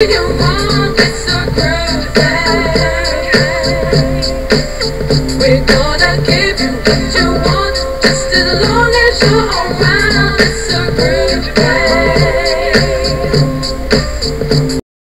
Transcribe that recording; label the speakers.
Speaker 1: We're gonna give you what you want, just as long as you